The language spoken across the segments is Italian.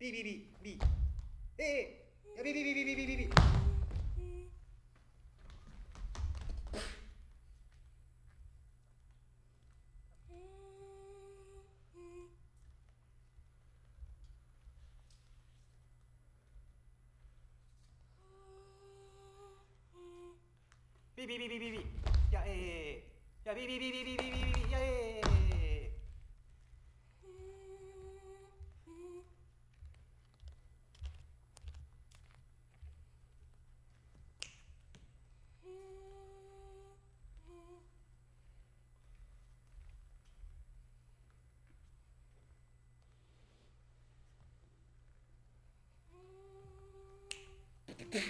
Bi bi bi bi. Eh! Bi bi bi bi bi bi bi. Bi bi bi bi bi bi. Ya eh. Ya bi bi bi bi bi bi bi. Ya eh. って。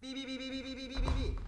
ビビビビビビビビビビ